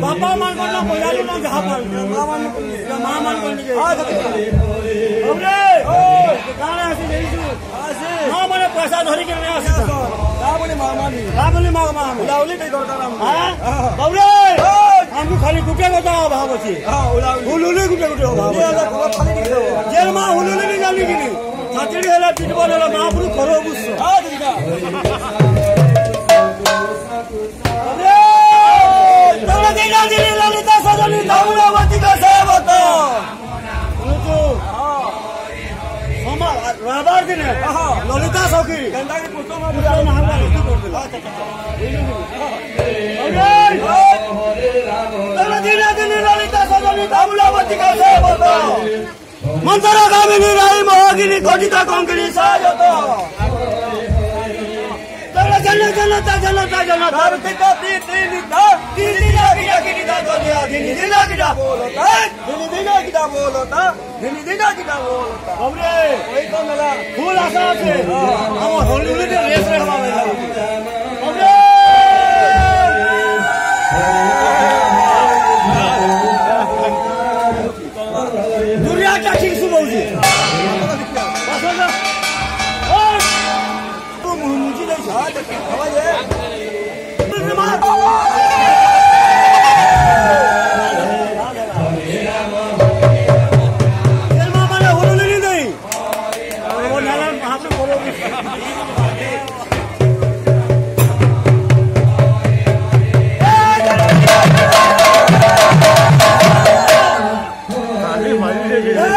બાપા માન કોણ મોજાલી માં જહા પાલ મા માન કોણ મને પૈસા ધરી કે નહીં આસી રાબલી મામાની રાબલી મામા ઉલાવલી કઈ કરતા રામ હા બવરે আমু খালি গুটে গোটা অভাব আছে হুলুলি গুটে গোটা অভাব আছে জেল মা হুলুলি জানি কিনি ಹತ್ತಿಡಿ ಎಲ್ಲ ಬಿಟ್ಬೋದಲ್ಲ ಮಾಪುರು ಕೊರೋ ಬುಸ್ಸು ಆದ್ರೀಗ ಲಲಿತಾ ಸದನಿ ತಮಿಳಾವತಿಗ ಸೇವತ রবিবার দিনে ললিতা সখী গেন্দাকে পুস্তক দিনে দিনে ললিতা সদনী তামুলাবতী কাছে বলো મંદરા ગામની રાઈ મહોગીની કોટિતા કોંકણી સાજો તો. જનતા જનતા જનતા ભારતી તો દીદી લીધા દીદી લાગીડા કીધા તો દીદી લાગીડા બોલોતા દીદી લાગીડા બોલોતા દીદી લાગીડા બોલોતા અમરે. કોઈ તો નલા ફૂલ આશા છે. આમાં હોલી રેસ 누리아까 킹수 먹지? 맞아 맞아. 어! 문지는 아, 저한테